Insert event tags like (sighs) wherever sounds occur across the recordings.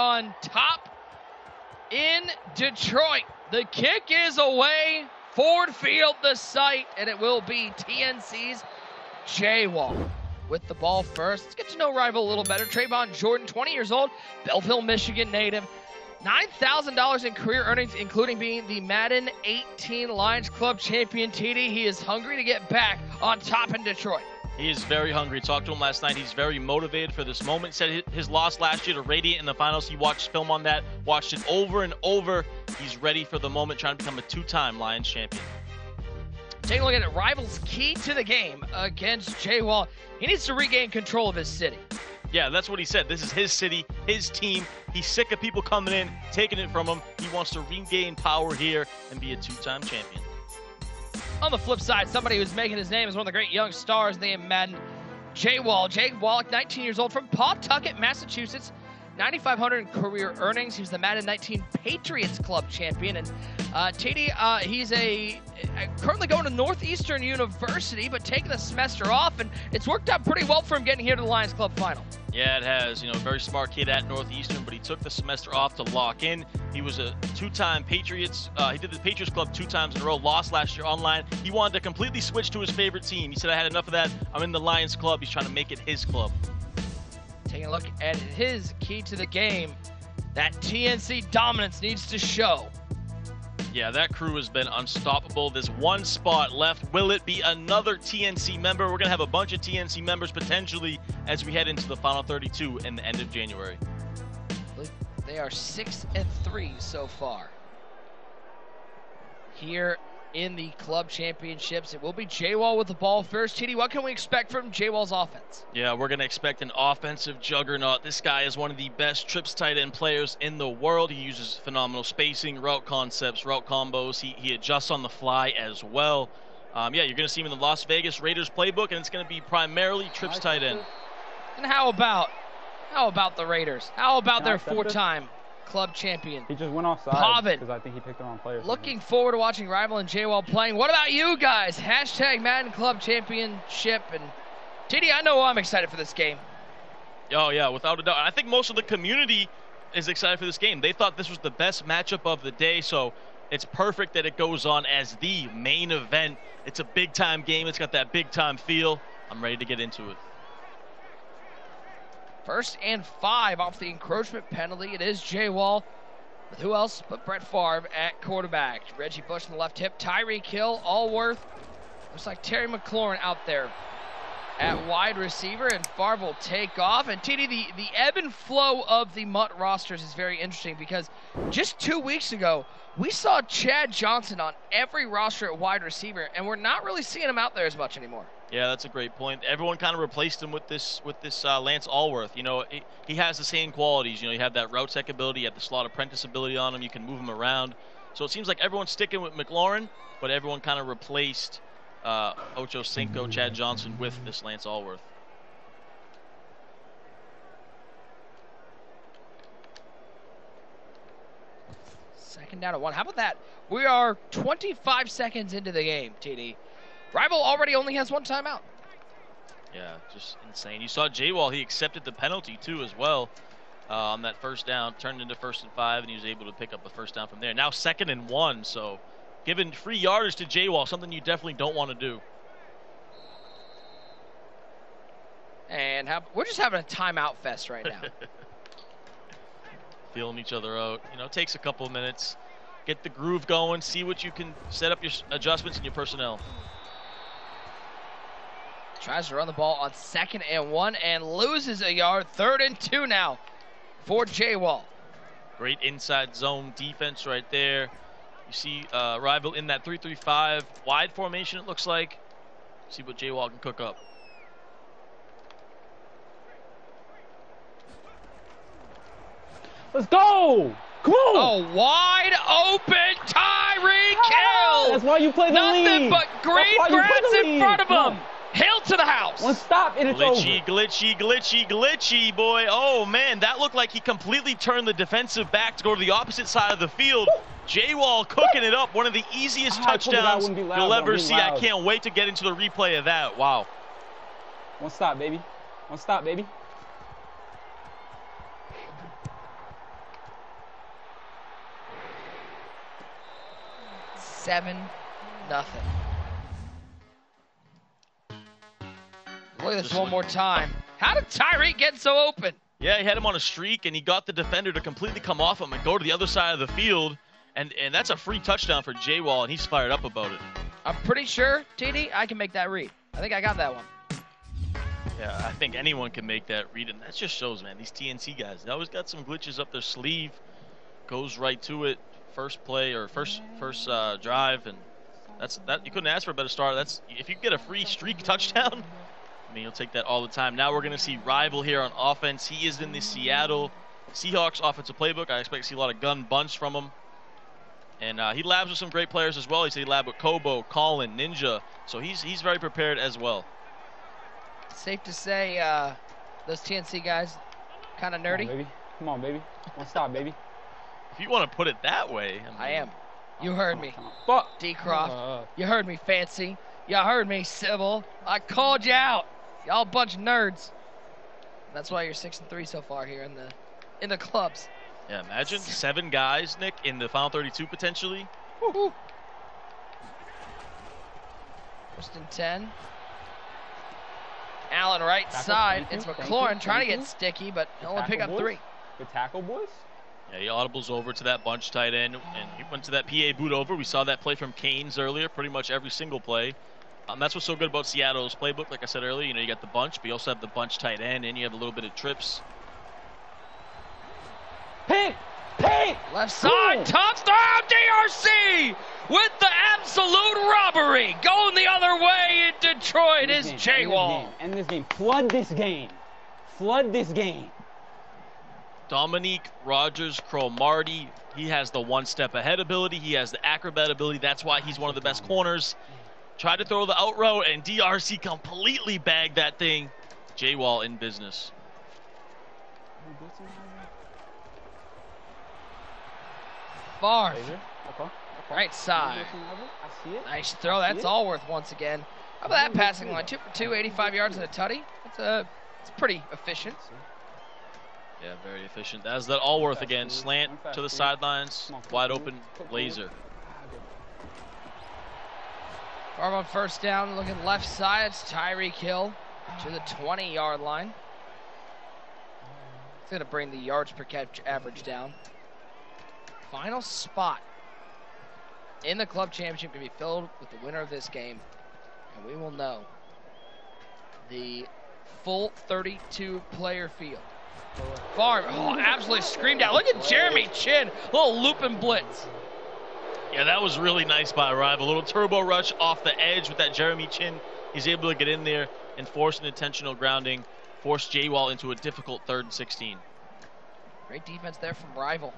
on top in Detroit. The kick is away. Ford Field, the site, and it will be TNC's Jay Wall with the ball first. Let's get to know rival a little better. Trayvon Jordan, 20 years old, Belleville, Michigan native. $9,000 in career earnings, including being the Madden 18 Lions Club champion TD. He is hungry to get back on top in Detroit. He is very hungry. Talked to him last night. He's very motivated for this moment. Said his loss last year to Radiant in the finals. He watched film on that, watched it over and over. He's ready for the moment, trying to become a two-time Lions champion. Take a look at it. Rivals key to the game against Jay Wall. He needs to regain control of his city. Yeah, that's what he said. This is his city, his team. He's sick of people coming in, taking it from him. He wants to regain power here and be a two-time champion. On the flip side, somebody who's making his name is one of the great young stars in the Madden, Jay Wall. Jay Wallach, 19 years old, from Pawtucket, Massachusetts. 9,500 in career earnings. He was the Madden 19 Patriots Club champion. And uh, TD, uh, he's a currently going to Northeastern University, but taking the semester off, and it's worked out pretty well for him getting here to the Lions Club final. Yeah, it has. You know, very smart kid at Northeastern, but he took the semester off to lock in. He was a two-time Patriots. Uh, he did the Patriots Club two times in a row. Lost last year online. He wanted to completely switch to his favorite team. He said, "I had enough of that. I'm in the Lions Club." He's trying to make it his club. Taking a look at his key to the game, that TNC dominance needs to show. Yeah, that crew has been unstoppable. There's one spot left. Will it be another TNC member? We're going to have a bunch of TNC members potentially as we head into the final 32 in the end of January. They are 6 and 3 so far. Here in the club championships. It will be J-Wall with the ball first. TD, what can we expect from J-Wall's offense? Yeah, we're going to expect an offensive juggernaut. This guy is one of the best trips tight end players in the world. He uses phenomenal spacing, route concepts, route combos. He, he adjusts on the fly as well. Um, yeah, you're going to see him in the Las Vegas Raiders playbook, and it's going to be primarily trips tight end. And how about how about the Raiders? How about their four-time club champion. He just went offside because I think he picked the wrong player. Looking forward to watching Rival and J-Wall playing. What about you guys? Hashtag Madden Club Championship. And TD, I know I'm excited for this game. Oh, yeah, without a doubt. I think most of the community is excited for this game. They thought this was the best matchup of the day, so it's perfect that it goes on as the main event. It's a big-time game. It's got that big-time feel. I'm ready to get into it. First and five off the encroachment penalty. It is Jay Wall. With who else but Brett Favre at quarterback. Reggie Bush on the left hip. Tyreek Hill, Alworth. Looks like Terry McLaurin out there at wide receiver, and Favre will take off. And TD, the, the ebb and flow of the MUT rosters is very interesting because just two weeks ago, we saw Chad Johnson on every roster at wide receiver, and we're not really seeing him out there as much anymore. Yeah, that's a great point. Everyone kind of replaced him with this with this uh, Lance Alworth. You know, he, he, has the same qualities. You know, you have that route tech ability, you have the slot apprentice ability on him. You can move him around. So it seems like everyone's sticking with McLaurin, but everyone kind of replaced uh, Ocho Cinco, Chad Johnson with this Lance Alworth. Second down at one. How about that? We are 25 seconds into the game, TD. Rival already only has one timeout. Yeah, just insane. You saw J-Wall, he accepted the penalty too as well uh, on that first down, turned into first and five, and he was able to pick up a first down from there. Now second and one, so giving free yardage to J-Wall, something you definitely don't want to do. And have, we're just having a timeout fest right now. (laughs) Feeling each other out. You know, it takes a couple of minutes. Get the groove going, see what you can set up your adjustments and your personnel. Tries to run the ball on second and one and loses a yard. Third and two now for J Wall. Great inside zone defense right there. You see uh, rival in that 3-3-5 wide formation. It looks like. See what J Wall can cook up. Let's go! Come on! Oh, wide open Tyreek Hill! That's why you play the Nothing lead. but green grass in front of him. Hail to the house. One stop and it's glitchy. Glitchy, glitchy, glitchy, boy. Oh, man, that looked like he completely turned the defensive back to go to the opposite side of the field. J-Wall cooking it up. One of the easiest I touchdowns loud, you'll ever see. Loud. I can't wait to get into the replay of that. Wow. One stop, baby. One stop, baby. Seven, nothing. Look at this one more time. How did Tyreek get so open? Yeah, he had him on a streak, and he got the defender to completely come off him and go to the other side of the field, and and that's a free touchdown for Jay Wall, and he's fired up about it. I'm pretty sure, TD, I can make that read. I think I got that one. Yeah, I think anyone can make that read, and that just shows, man, these TNC guys, they always got some glitches up their sleeve. Goes right to it, first play or first first uh, drive, and that's that. You couldn't ask for a better start. That's if you get a free streak (laughs) touchdown. I mean, you'll take that all the time. Now we're going to see rival here on offense. He is in the Seattle Seahawks offensive playbook. I expect to see a lot of gun bunch from him. And uh, he labs with some great players as well. He said he lab with Kobo, Colin, Ninja. So he's he's very prepared as well. Safe to say, uh, those TNC guys, kind of Come on, nerdy. baby. Come on, baby. One stop, baby. If you want to put it that way, I, mean, I am. You heard me, Fuck. D. Croft. Uh, You heard me, Fancy. You heard me, Sybil. I called you out. Y'all bunch of nerds. That's why you're six and three so far here in the in the clubs. Yeah, imagine seven guys, Nick, in the final 32 potentially. Woo-hoo. First and ten. Allen right Tackle, side. It's you, thank McLaurin you, trying to get you. sticky, but he'll only pick up boys. three. The tackle, boys. Yeah, he audibles over to that bunch tight end, and he went to that PA boot over. We saw that play from Canes earlier, pretty much every single play. Um, that's what's so good about Seattle's playbook. Like I said earlier, you know, you got the bunch, but you also have the bunch tight end, and you have a little bit of trips. Pick! Pick! Left side, Boom. touchdown DRC with the absolute robbery. Going the other way in Detroit End is game, J end Wall. game, End this game. Flood this game. Flood this game. Dominique Rodgers, Cromartie. he has the one step ahead ability. He has the acrobat ability. That's why he's one of the best corners. Tried to throw the out route, and DRC completely bagged that thing. J Wall in business. Favre, Okay. okay. right side. I see it. Nice throw. That's Alworth once again. How about that passing line? Two for two, 85 yards and a tutty. That's a, it's pretty efficient. Yeah, very efficient. That's that Alworth again. Slant to the sidelines, wide open laser. Favre on first down, looking left side. It's Tyreek Hill to the 20 yard line. It's going to bring the yards per catch average down. Final spot in the club championship can be filled with the winner of this game. And we will know the full 32 player field. Farm, oh, absolutely screamed out. Look at Jeremy Chinn, little looping blitz. Yeah, that was really nice by Arrive. A little turbo rush off the edge with that Jeremy Chinn. He's able to get in there and force an intentional grounding, force J Wall into a difficult third and 16. Great defense there from Rival.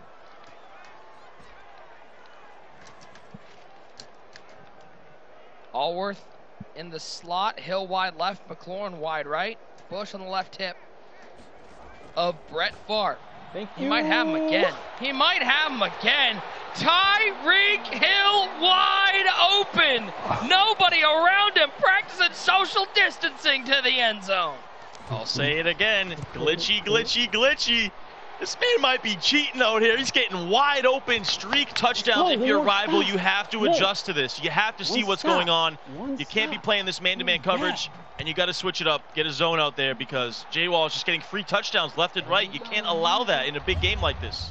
Alworth in the slot, Hill wide left, McLaurin wide right, Bush on the left hip of Brett Favre. Thank you. He might have him again. He might have him again. Tyreek Hill wide open. Nobody around him practicing social distancing to the end zone. I'll say it again. Glitchy, glitchy, glitchy. This man might be cheating out here. He's getting wide open streak touchdowns. Whoa, if you're a rival, stop. you have to adjust to this. You have to see One what's going on. One You can't be playing this man-to-man One coverage, back. and you got to switch it up. Get a zone out there because J Wall is just getting free touchdowns left and right. You can't allow that in a big game like this.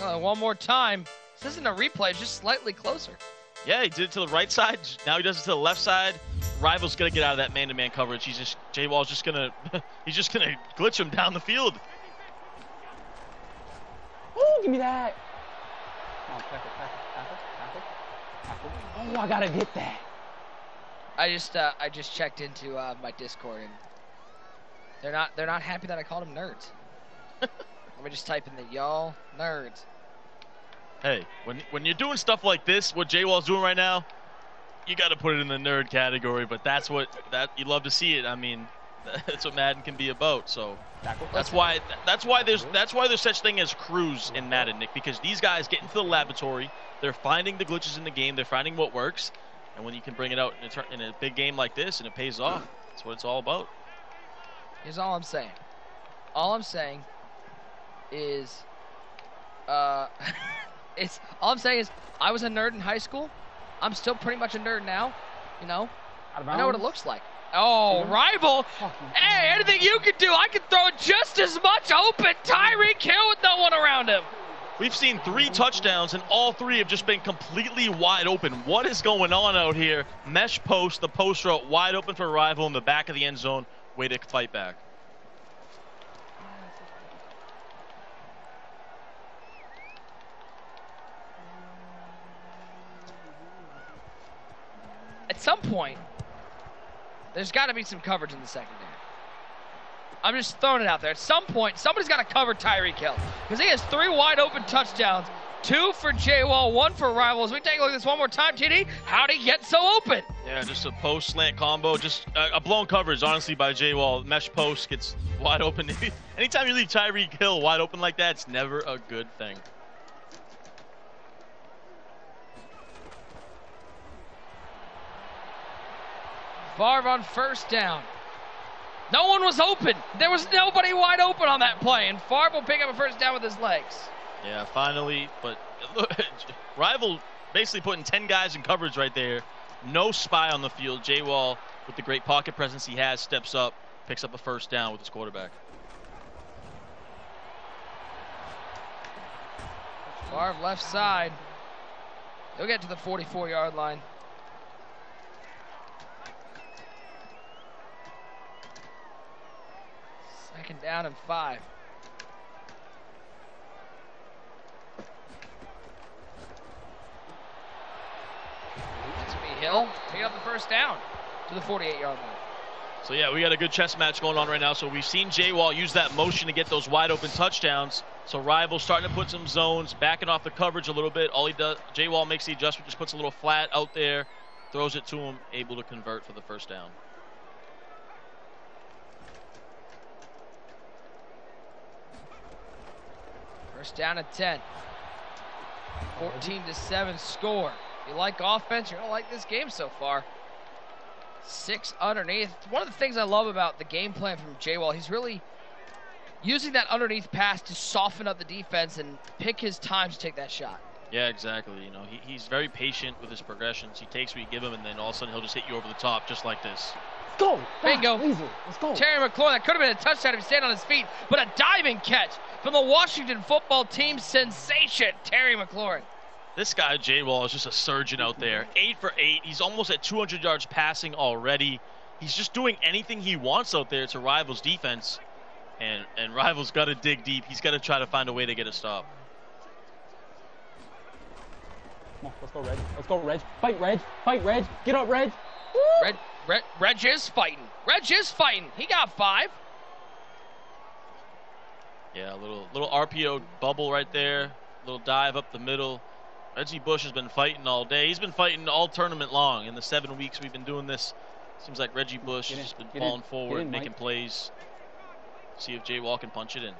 Uh, one more time. This isn't a replay, it's just slightly closer. Yeah, he did it to the right side. Now he does it to the left side. Rival's gonna get out of that man-to-man coverage. He's just J Wall's just gonna (laughs) he's just gonna glitch him down the field. Ooh, give me that. Come on, tackle, tackle, tackle, tackle, tackle. Oh, I gotta get that. I just uh, I just checked into uh, my Discord and they're not they're not happy that I called them nerds. (laughs) Let me just type in the y'all nerds. Hey, when when you're doing stuff like this, what J Wall's doing right now, you got to put it in the nerd category. But that's what that you love to see it. I mean, (laughs) that's what Madden can be about. So that's why that's why there's that's why there's such thing as crews in Madden, Nick. Because these guys get into the laboratory, they're finding the glitches in the game, they're finding what works, and when you can bring it out in a, in a big game like this and it pays off, that's what it's all about. Here's all I'm saying. All I'm saying is, uh, (laughs) it's all I'm saying is I was a nerd in high school, I'm still pretty much a nerd now. You know, I know what it looks like. Oh, rival. Hey, anything you can do, I can throw just as much open. Tyreek Hill with no one around him. We've seen three touchdowns, and all three have just been completely wide open. What is going on out here? Mesh post, the post route wide open for rival in the back of the end zone. Way to fight back. At some point, there's got to be some coverage in the secondary. I'm just throwing it out there. At some point, somebody's got to cover Tyreek Hill because he has three wide open touchdowns. Two for J Wall, one for Rivals. We take a look at this one more time, TD. How'd he get so open? Yeah, just a post slant combo. Just a, a blown coverage, honestly, by J Wall. Mesh post gets wide open. (laughs) Anytime you leave Tyreek Hill wide open like that, it's never a good thing. Favre on first down. No one was open. There was nobody wide open on that play, and Favre will pick up a first down with his legs. Yeah, finally. But look, (laughs) rival basically putting 10 guys in coverage right there. No spy on the field. J Wall, with the great pocket presence he has, steps up, picks up a first down with his quarterback. Favre left side. He'll get to the 44 yard line. Second down and five. Will be Hill. Pick up the first down to the 48 yard line. So yeah, we got a good chess match going on right now. So we've seen J Wall use that motion to get those wide open touchdowns. So rival starting to put some zones, backing off the coverage a little bit. All he does, J Wall makes the adjustment, just puts a little flat out there, throws it to him, able to convert for the first down. First down at 10. 14 to 7 score. You like offense, you're going to like this game so far. Six underneath. One of the things I love about the game plan from J Wall, he's really using that underneath pass to soften up the defense and pick his time to take that shot. Yeah, exactly. You know, he, he's very patient with his progressions. He takes what you give him, and then all of a sudden he'll just hit you over the top, just like this. Let's go. Bingo. Ah, Easy. Let's go. Terry McLaurin, that could have been a touchdown if he stayed on his feet, but a diving catch from the Washington football team sensation, Terry McLaurin. This guy, Jay Wall, is just a surgeon out there. Eight for eight. He's almost at 200 yards passing already. He's just doing anything he wants out there to Rivals' defense. And, and Rivals got to dig deep. He's got to try to find a way to get a stop. Come on, let's go, Reg. Let's go, Reg. Fight, Reg. Fight, Reg. Get up, Reg. Red, Red, Reg is fighting. Reg is fighting. He got five. Yeah, a little little RPO bubble right there. Little dive up the middle. Reggie Bush has been fighting all day. He's been fighting all tournament long. In the seven weeks we've been doing this, seems like Reggie Bush in, has been get in, falling get forward, in, making Mike. plays. See if Jay Wall can punch it in.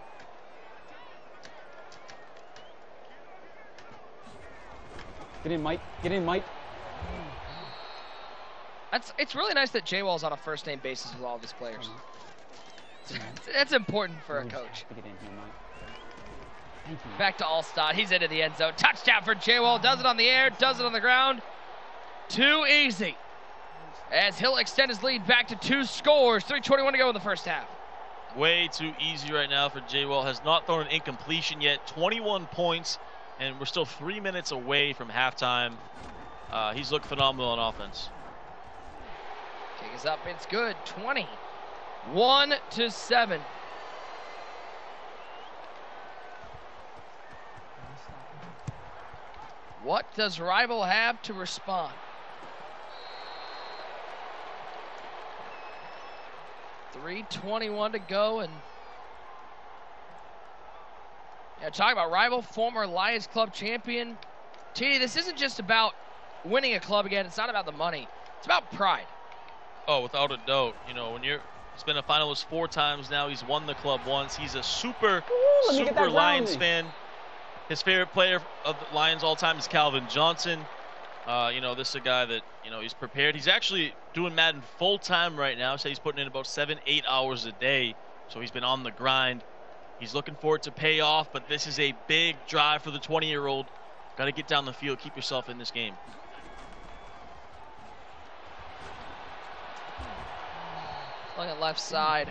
Get in, Mike. Get in, Mike. That's it's really nice that J Wall's on a first name basis with all of his players. (laughs) That's important for a coach. have to Get in here, Mike. Thank you. Back to Alstott. He's into the end zone. Touchdown for J Wall. Does it on the air, does it on the ground. Too easy. As he'll extend his lead back to two scores. 3.21 to go in the first half. Way too easy right now for Jay Wall. Has not thrown an incompletion yet. 21 points, and we're still three minutes away from halftime. Uh, he's looked phenomenal on offense. Up. It's good. 20. 1 to 7. What does Rival have to respond? Three twenty-one to go, and yeah, talk about rival, former Lions Club champion. T, this isn't just about winning a club again. It's not about the money. It's about pride. Oh, without a doubt. You know, when you're he's been a finalist four times now. He's won the club once. He's a super, Ooh, let me get super Lions fan. His favorite player of the Lions all time is Calvin Johnson. Uh, you know, this is a guy that you know he's prepared. He's actually doing Madden full time right now. So he's putting in about seven, eight hours a day. So he's been on the grind. He's looking for it to pay off, but this is a big drive for the 20-year-old. Got to get down the field, keep yourself in this game. Looking left side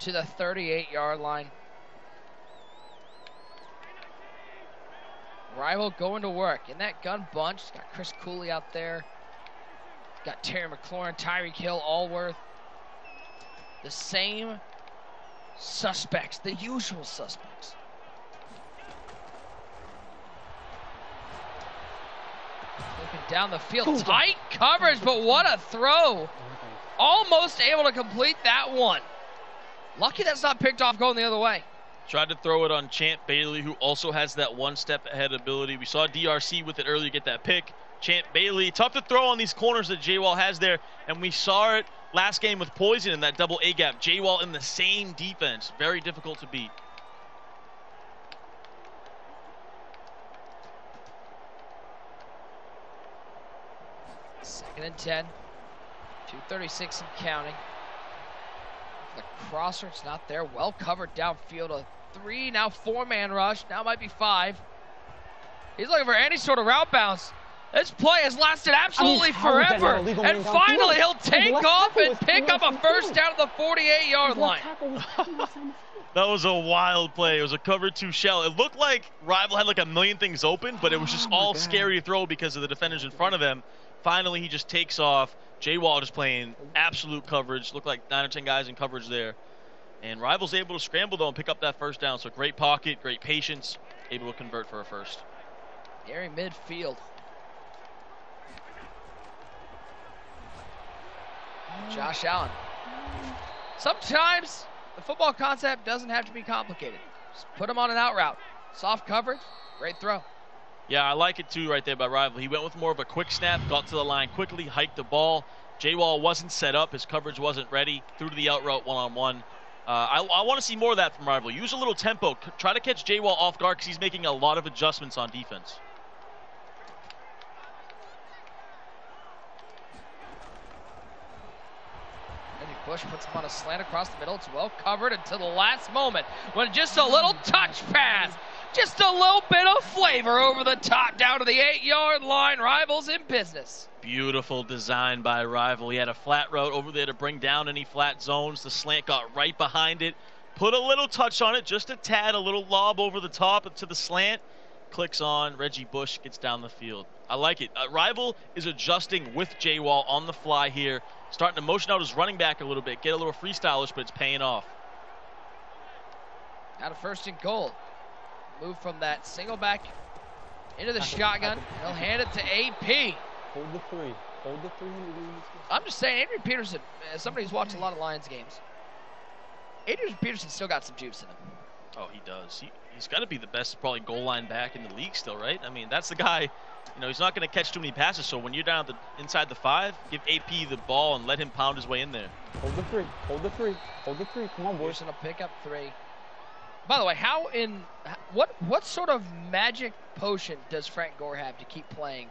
to the 38 yard line. Rival going to work in that gun bunch. Got Chris Cooley out there. Got Terry McLaurin, Tyreek Hill, Alworth. The same suspects, the usual suspects. Down the field, tight coverage, but what a throw! Almost able to complete that one. Lucky that's not picked off going the other way. Tried to throw it on Champ Bailey, who also has that one step ahead ability. We saw DRC with it earlier get that pick. Champ Bailey, tough to throw on these corners that J-Wall has there, and we saw it last game with Poison in that double A gap. J-Wall in the same defense, very difficult to beat. Second and 10. 236 and counting. The crosser crosser's not there. Well covered downfield. A three, now four man rush. Now might be five. He's looking for any sort of route bounce. This play has lasted absolutely oh, how is that forever. And finally, he'll take off and pick up a first down at the 48 yard line. left tackle was two yards down the field. That was a wild play. It was a cover two shell. It looked like Rival had like a million things open, but it was oh just Oh all God. scary throw because of the defenders in front of him. Finally, he just takes off. Jay Wall just playing absolute coverage. Looked like nine or ten guys in coverage there. And Rival's able to scramble though and pick up that first down. So great pocket, great patience, able to convert for a first. Gary midfield. Josh Allen. Sometimes the football concept doesn't have to be complicated. Just put him on an out route. Soft coverage, great throw. Yeah, I like it too right there by Rival. He went with more of a quick snap, got to the line quickly, hiked the ball. J Wall wasn't set up, his coverage wasn't ready, threw to the out route one on one. I, I want to see more of that from Rival. Use a little tempo. Try to catch J Wall off guard because he's making a lot of adjustments on defense. Reggie Bush puts him on a slant across the middle. It's well covered until the last moment when just a little touch pass. Just a little bit of flavor over the top down to the eight yard line. Rivals in business. Beautiful design by Rival. He had a flat route over there to bring down any flat zones. The slant got right behind it. Put a little touch on it, just a tad, a little lob over the top to the slant. Clicks on. Reggie Bush gets down the field. I like it. Uh, Rival is adjusting with J Wall on the fly here, starting to motion out his running back a little bit, get a little freestylish, but it's paying off. Out of first and goal. Move from that single back into the shotgun. tackle, He'll hand it to AP. Hold the three. Hold the three. and we're gonna score. I'm just saying, Adrian Peterson, as somebody who's watched a lot of Lions games, Adrian Peterson still got some juice in him. Oh, he does. He, he's got to be the best, probably goal line back in the league still, right? I mean, that's the guy. You know, he's not going to catch too many passes. So when you're down the inside the five, give AP the ball and let him pound his way in there. Hold the three. Hold the three. Hold the three. Come on, boys. Peterson will pick up three. By the way, how in what what sort of magic potion does Frank Gore have to keep playing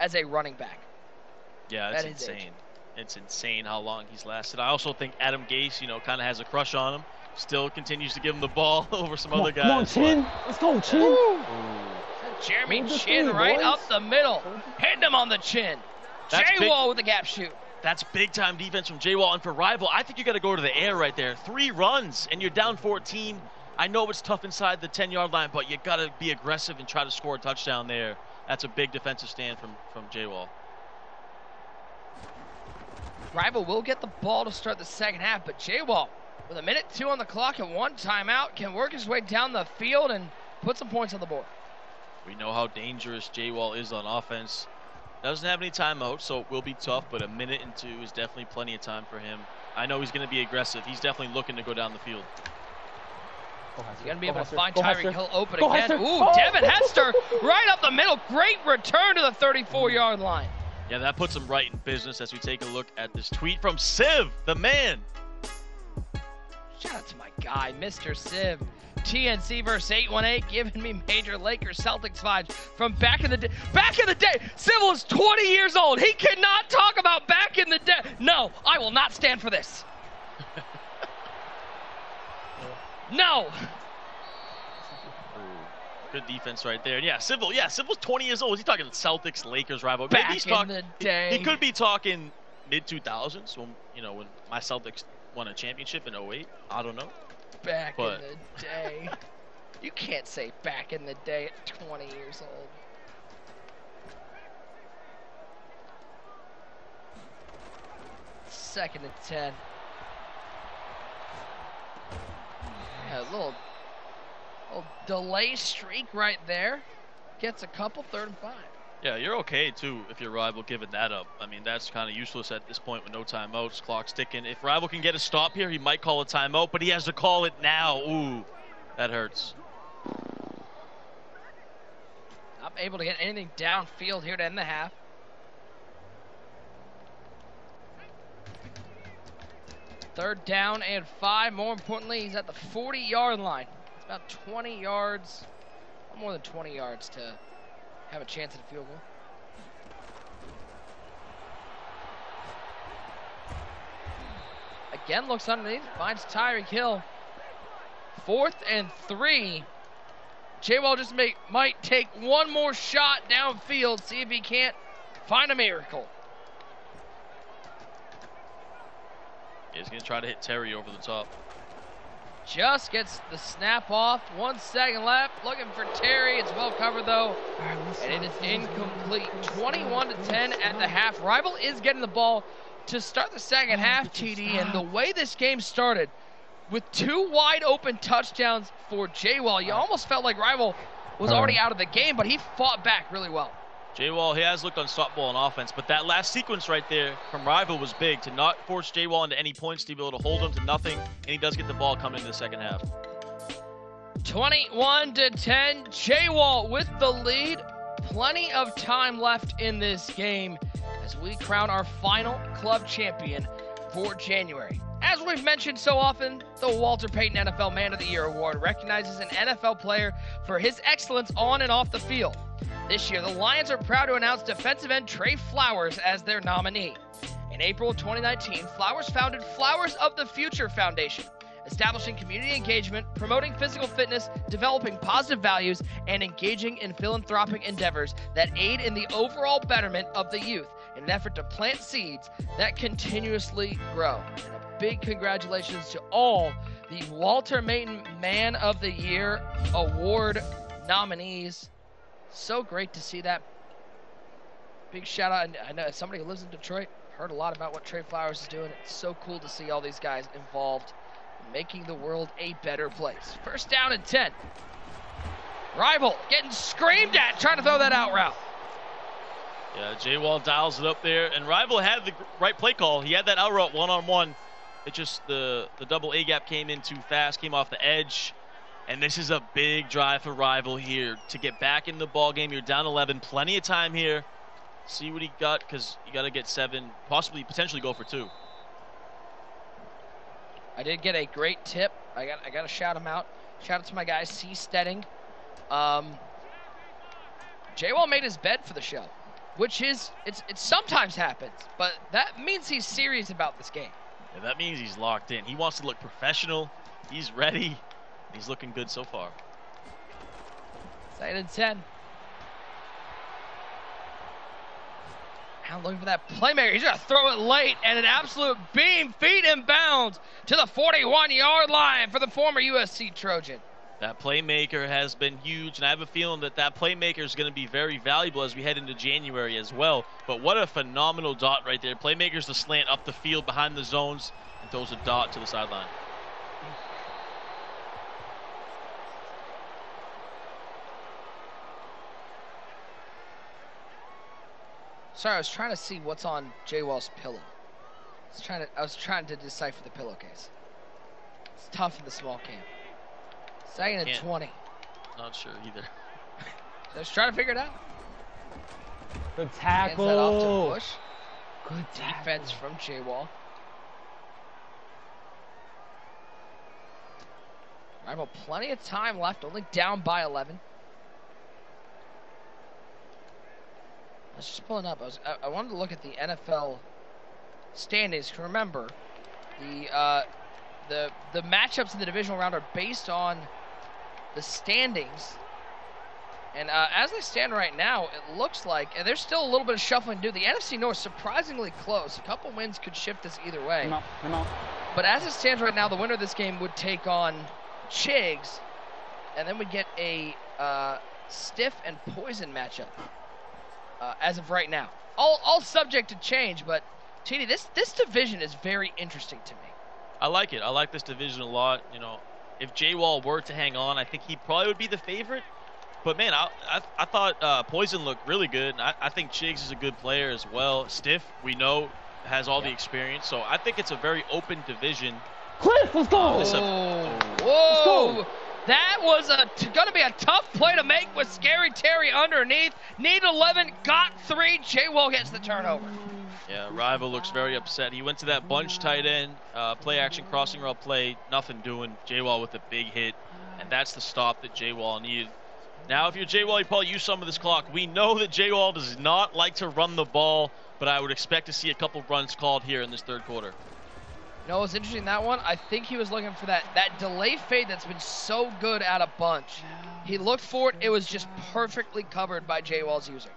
as a running back? Yeah, it's That is age. insane. It's insane how long he's lasted. I also think Adam Gase, you know, kind of has a crush on him. Still continues to give him the ball (laughs) over some Come other on, guys. come on, but- Chinn. Let's go, Chinn. Ooh. Jeremy Chinn three, right boys. up the middle, hitting him on the chin. That's J Wall with the gap shoot. That's big time defense from J Wall. And for Rival, I think you got to go to the air right there. Three runs, and you're down 14. I know it's tough inside the 10 yard line, but you got to be aggressive and try to score a touchdown there. That's a big defensive stand from, from J Wall. Rival will get the ball to start the second half, but J Wall, with a minute two on the clock and one timeout, can work his way down the field and put some points on the board. We know how dangerous J Wall is on offense. Doesn't have any timeouts, so it will be tough, but a minute and two is definitely plenty of time for him. I know he's going to be aggressive. He's definitely looking to go down the field. Go, Hester. He's gonna be Go, able to find Go, Tyreek Hester. Hill open Go, again. Hester. Ooh, Oh! Devin Hester right up the middle. Great return to the 34 yard line. Yeah, that puts him right in business as we take a look at this tweet from Siv, the man. Shout out to my guy, Mr. Siv. TNC versus 818 giving me major Lakers Celtics vibes from back in the day. Back in the day, Civil is 20 years old. He cannot talk about back in the day. No, I will not stand for this. (laughs) No. Good defense right there. Yeah, Civil. Yeah, Civil's 20 years old. He's talking Celtics, Lakers rival. Back Maybe he's in talk- the he- day. He could be talking mid 2000s when you know when my Celtics won a championship in 08. I don't know. Back But- in the day. (laughs) you can't say back in the day at 20 years old. Second and 10. Yeah, a little, little delay streak right there. Gets a couple, third and five. Yeah, you're okay too if your rival giving that up. I mean, that's kind of useless at this point with no timeouts, clock's ticking. If rival can get a stop here, he might call a timeout, but he has to call it now. Ooh, that hurts. Not able to get anything downfield here to end the half. Third down and five. More importantly, he's at the 40 yard line. It's about 20 yards, more than 20 yards to have a chance at a field goal. Again, looks underneath, finds Tyreek Hill. Fourth and three. J-Wall just might take one more shot downfield, see if he can't find a miracle. He's gonna try to hit Terry over the top. Just gets the snap off. One second left. Looking for Terry. It's well covered though. And it is incomplete. 21 to 10 at the half. Rival is getting the ball to start the second half, TD. And the way this game started, with two wide open touchdowns for J-Wall, you almost felt like Rival was uh-huh. already out of the game, but he fought back really well. J Wall, he has looked unstoppable on offense, but that last sequence right there from Rival was big to not force J Wall into any points, to be able to hold him to nothing, and he does get the ball coming in the second half. 21 to 10. J-Wall with the lead. Plenty of time left in this game as we crown our final club champion for January. As we've mentioned so often, the Walter Payton NFL Man of the Year award recognizes an NFL player for his excellence on and off the field. This year, the Lions are proud to announce defensive end Trey Flowers as their nominee. In April of 2019, Flowers founded Flowers of the Future Foundation, establishing community engagement, promoting physical fitness, developing positive values, and engaging in philanthropic endeavors that aid in the overall betterment of the youth in an effort to plant seeds that continuously grow. Big congratulations to all the Walter Payton Man of the Year Award nominees. So great to see that. Big shout out. and I know somebody who lives in Detroit, heard a lot about what Trey Flowers is doing. It's so cool to see all these guys involved in making the world a better place. First down and 10. Rival getting screamed at, trying to throw that out route. Yeah, J Wall dials it up there, and Rival had the right play call. He had that out route one on one. It just the the double A gap came in too fast, came off the edge, and this is a big drive for Rival here to get back in the ball game. You're down 11, plenty of time here. See what he got, because you got to get seven, possibly potentially go for two. I did get a great tip. I got I got to shout him out. Shout out to my guy C Stedding. Um, J-Wall made his bed for the show, which is it's it sometimes happens, but that means he's serious about this game. Yeah, that means he's locked in. He wants to look professional. He's ready. He's looking good so far. Second and 10. Now looking for that playmaker. He's going to throw it late and an absolute beam feet and bounds to the 41 yard line for the former USC Trojan. That playmaker has been huge, and I have a feeling that that playmaker is going to be very valuable as we head into January as well. But what a phenomenal dot right there. Playmaker's the slant up the field behind the zones and throws a dot to the sideline. Sorry, I was trying to see what's on J Wall's pillow. I was trying to I was trying to decipher the pillowcase. It's tough in the small camp. Second and Can't. 20. Not sure either. (laughs) Just trying to figure it out. Good Hands that off to tackle. Bush. Good tackle. Defense from J Wall. Rival, plenty of time left, only down by 11. I was just pulling up. I, was, I, I wanted to look at the NFL standings. Remember, the uh, the the matchups in the divisional round are based on the standings And uh, as they stand right now, it looks like and there's still a little bit of shuffling to do. The NFC North surprisingly close. A couple wins could shift this either way. Come out, come out. But as it stands right now, the winner of this game would take on Chigs, and then we get a uh, stiff and poison matchup. Uh, as of right now, all all subject to change. But TD, this this division is very interesting to me. I like it. I like this division a lot. You know, if J Wall were to hang on, I think he probably would be the favorite. But man, I I, I thought uh, Poison looked really good. I, I think Chigs is a good player as well. Stiff, we know, has all the experience. So I think it's a very open division. Cliff, let's go. This a- Whoa! go. That was a t- going to be a tough play to make with Scary Terry underneath. Need 11, got three. J Wall gets the turnover. Yeah, Rival looks very upset. He went to that bunch tight end, uh, play action crossing route play, nothing doing. J Wall with a big hit, and that's the stop that J Wall needed. Now, if you're J Wall, you probably use some of this clock. We know that J Wall does not like to run the ball, but I would expect to see a couple runs called here in this third quarter. You know what's interesting in that one? I think he was looking for that that delay fade that's been so good at a bunch. He looked for it. It was just perfectly covered by J Wall's user.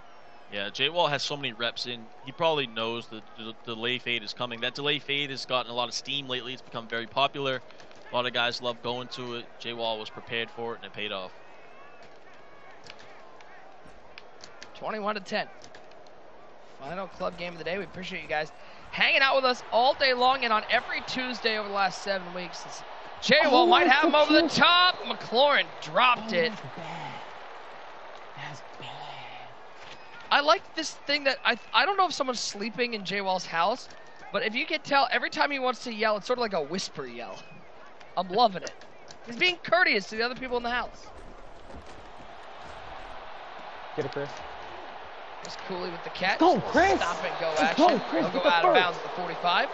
Yeah, J Wall has so many reps in. He probably knows that the delay fade is coming. That delay fade has gotten a lot of steam lately. It's become very popular. A lot of guys love going to it. J Wall was prepared for it, and it paid off. 21 to 10. Final club game of the day. We appreciate you guys hanging out with us all day long and on every Tuesday over the last seven weeks. J Wall Oh, might have him over the top. McLaurin dropped it. Bad. That's bad. I like this thing that I I don't know if someone's sleeping in J Wall's house, but if you can tell, every time he wants to yell, it's sort of like a whisper yell. I'm loving it. He's being courteous to the other people in the house. Get it, Chris. Just Cooley with the catch. Go, Chris. Stop and go Let's action. go, Chris, He'll go the out of bounds at the 45.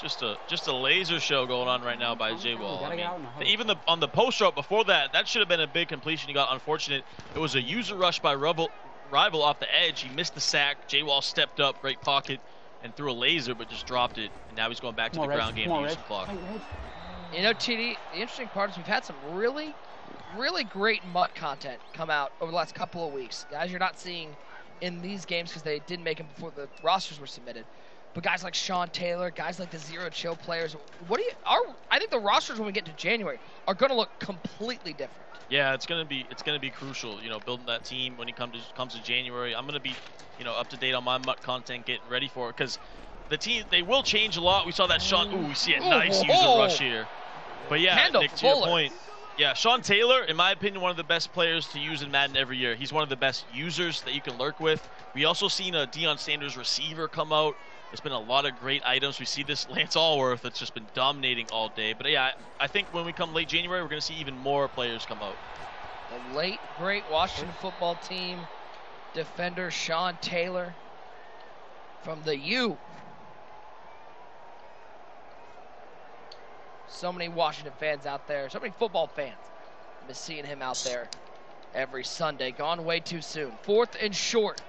Just a just a laser show going on right now by J Wall. I get out in mean, even the on the post route before that, that should have been a big completion. He got unfortunate. It was a user rush by rival rival off the edge. He missed the sack. J Wall stepped up, great pocket, and threw a laser, but just dropped it. And now he's going back to Come the on, ground Reg. game Come to use the clock. You know, TD, the interesting part is we've had some really, really great MUT content come out over the last couple of weeks. Guys you're not seeing in these games because they didn't make them before the rosters were submitted. But guys like Sean Taylor, guys like the Zero Chill players, what do you? Our, I think the rosters when we get to January are going to look completely different. Yeah, it's gonna be it's gonna be crucial. You know, building that team when it comes to comes to January. I'm gonna be, you know, up to date on my MUT content, getting ready for it because the team they will change a lot. We saw that Sean. Ooh, we see a nice user rush here. But yeah, Handle Nick, to your point. Yeah, Sean Taylor, in my opinion, one of the best players to use in Madden every year. He's one of the best users that you can lurk with. We also seen a Deion Sanders receiver come out. There's been a lot of great items. We see this Lance Alworth that's just been dominating all day. But yeah, I, I think when we come late January, we're going to see even more players come out. The late great Washington football team defender Sean Taylor from the U. So many Washington fans out there, so many football fans. I've Been seeing him out there every Sunday. Gone way too soon. Fourth and short.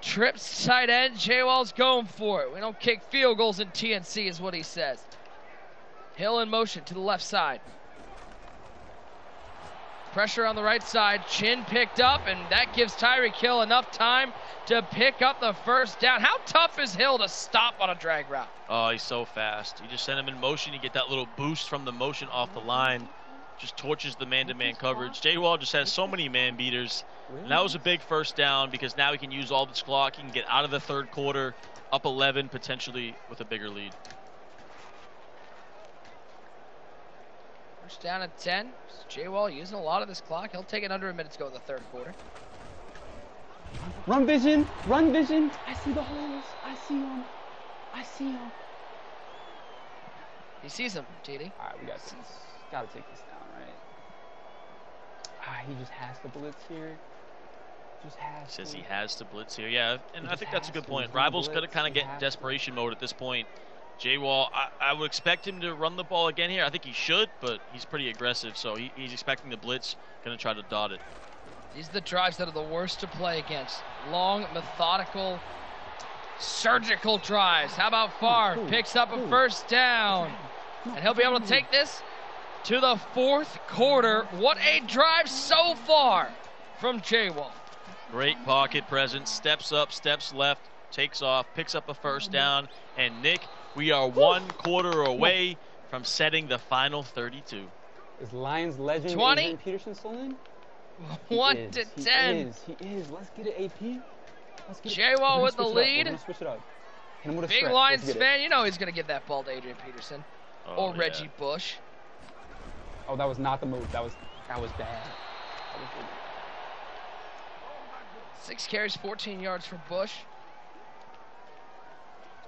Trips tight end. J Wall's going for it. We don't kick field goals in TNC, is what he says. Hill in motion to the left side. Pressure on the right side. Chinn picked up, and that gives Tyreek Hill enough time to pick up the first down. How tough is Hill to stop on a drag route? Oh, he's so fast. You just send him in motion. You get that little boost from the motion off the line. Just torches the man-to-man coverage. J Wall just has so many man beaters. And that was a big first down because now he can use all this clock. He can get out of the third quarter, up 11, potentially with a bigger lead. First down at 10. J Wall using a lot of this clock. He'll take it under a minute to go in the third quarter. Run vision, run vision. I see the holes. I see them. I see them. He sees him, TD. All right, we got this. Gotta take this down, right? Ah, he just has to blitz here. Just has Says to. he has to blitz here. Yeah, and He I think that's a good to. point. Rivals going to kind of get in has to. desperation mode at this point. J Wall, I, I would expect him to run the ball again here. I think he should, but he's pretty aggressive, so he, he's expecting the blitz. Going to try to dot it. These are the drives that are the worst to play against. Long, methodical, surgical drives. How about Favre? Picks up a first down. And he'll be able to take this to the fourth quarter. What a drive so far from J Wall. Great pocket presence. Steps up, steps left, takes off, picks up a first down. And Nick, we are one quarter away from setting the final 32. Is Lions legend 20. Adrian Peterson still in? He One is, to he ten. is, He is. Let's get it, AP. Let's get it. J-Wall with the gonna switch it up. We're lead. gonna switch it up. Hit him with a Big stretch. Lions Let's get it. fan, you know he's gonna give that ball to Adrian Peterson Oh, or yeah. Reggie Bush. Oh, that was not the move. That was that was bad. That was really Six carries, 14 yards for Bush.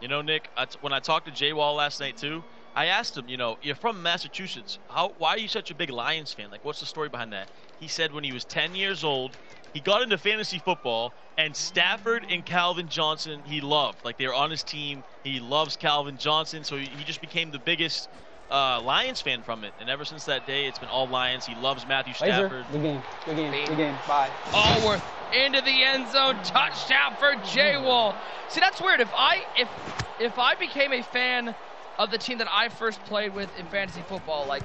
You know, Nick, I t- when I talked to Jay Wall last night too, I asked him, you know, you're from Massachusetts. How? Why are you such a big Lions fan? Like, what's the story behind that? He said when he was 10 years old, he got into fantasy football, and Stafford and Calvin Johnson he loved. Like they were on his team. He loves Calvin Johnson, so he, he just became the biggest uh, Lions fan from it. And ever since that day, it's been all Lions. He loves Matthew Laser. Stafford. Good game. Good game. Beat. Good game. Bye. Alworth into the end zone, touchdown for J Wall. See, that's weird. If I if if I became a fan of the team that I first played with in fantasy football, like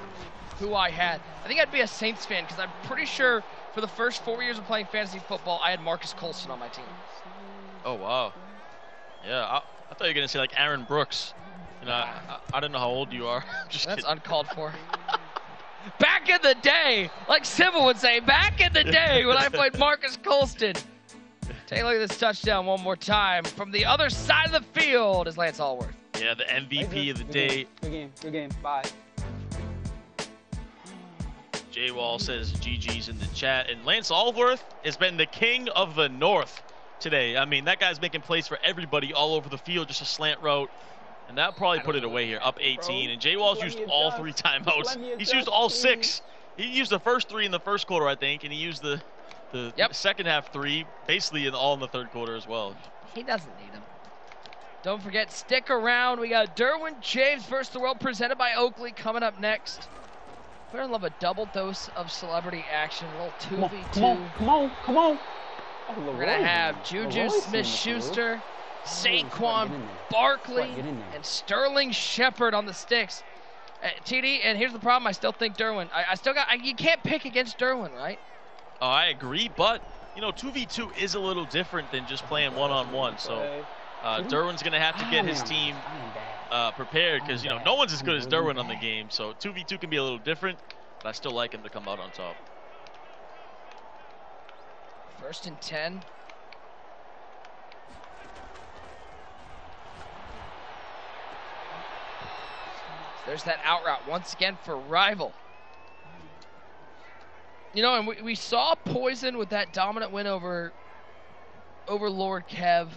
who I had, I think I'd be a Saints fan because I'm pretty sure for the first four years of playing fantasy football, I had Marcus Colston on my team. Oh wow. Yeah, I, I thought you were gonna say like Aaron Brooks. You know, I, I, I don't know how old you are. (laughs) just That's kidding. uncalled for. (laughs) Back in the day, like Sybil would say, back in the day when I played (laughs) Marcus Colston. Take a look at this touchdown one more time from the other side of the field is Lance Alworth. yeah, the MVP Laser. of the Good day. Game. Good game. Good game. Bye. Jay Wall says GG's in the chat. And Lance Alworth has been the king of the North today. I mean, that guy's making plays for everybody all over the field, just a slant route. And that probably put it away here, up 18. And Jay Wall's used all adjust. three Just timeouts. let He's used all six. He used the first three in the first quarter, I think, and he used the the Yep. second half three, basically in all in the third quarter as well. He doesn't need them. Don't forget, stick around. We got Derwin James versus the world presented by Oakley coming up next. We're gonna love a double dose of celebrity action, a little Come on. 2v2. Come on. Come on. Come on. Oh, We're gonna in have there. Juju Leroy's in Smith this Schuster, Squad, get Saquon. Barkley, Squad, get in there. and Sterling Shepard on the sticks. Uh, TD, and here's the problem. I still think Derwin. I, I still got. I, you can't pick against Derwin, right? Oh, I agree, but you know, 2v2 is a little different than just playing one-on-one. So uh, Derwin's gonna have to get his team I am bad. uh, prepared because you know no one's as good as Derwin on the game. So 2v2 can be a little different, but I still like him to come out on top. First and ten. There's that out route once again for rival. You know, and we, we saw Poison with that dominant win over over Lord Kev,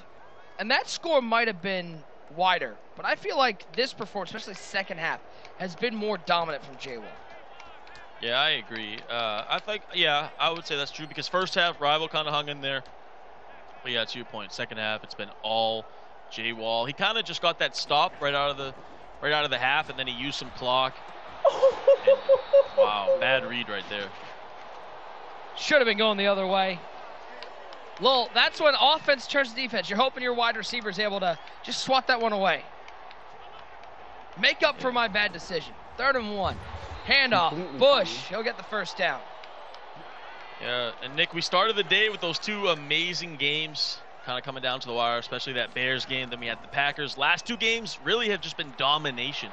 and that score might have been wider. But I feel like this performance, especially second half, has been more dominant from J Wall. Yeah, I agree. Uh, I think, yeah, I would say that's true because first half rival kind of hung in there. But yeah, to your point, second half it's been all J Wall. He kind of just got that stop right out of the right out of the half, and then he used some clock. And, (laughs) wow, bad read right there. Should have been going the other way. Lowell, that's when offense turns to defense. You're hoping your wide receiver is able to just swat that one away. Make up for my bad decision. Third and one. Handoff. Mm-hmm. Bush. He'll get the first down. Yeah, and Nick, we started the day with those two amazing games, kind of coming down to the wire, especially that Bears game. Then we had the Packers. Last two games really have just been domination.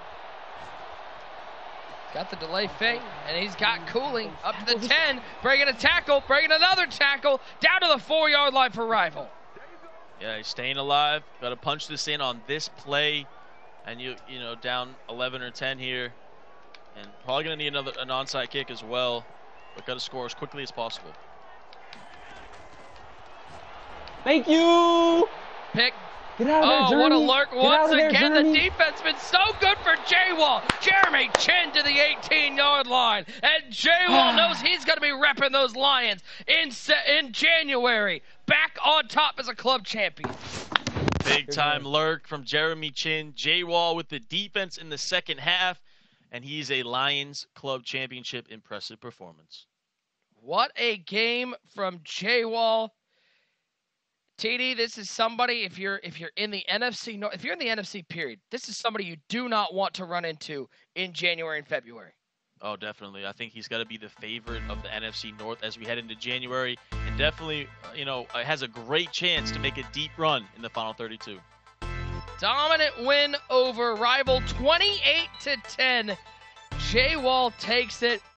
Got the delay fake, and he's got Cooling up to the 10, breaking a tackle, breaking another tackle, down to the four yard line for rival. Yeah, he's staying alive. Got to punch this in on this play, and you you know down 11 or 10 here, and probably gonna need another an onside kick as well. But got to score as quickly as possible. Thank you. Pick. Get out of there, Oh, Jeremy. what a lurk Get once of there, again. Jeremy. The defense been so good for J-Wall. Jeremy Chinn to the 18-yard line. And J-Wall (sighs) knows he's going to be repping those Lions in, in January. Back on top as a club champion. Big time lurk from Jeremy Chinn. J Wall with the defense in the second half, and he's a Lions Club Championship impressive performance. What a game from J-Wall. TD, this is somebody if you're if you're in the NFC North, if you're in the NFC period, this is somebody you do not want to run into in January and February. Oh, definitely. I think he's got to be the favorite of the NFC North as we head into January, and definitely, uh, you know, uh, has a great chance to make a deep run in the final 32. Dominant win over rival 28 to 10. Jay Wall takes it.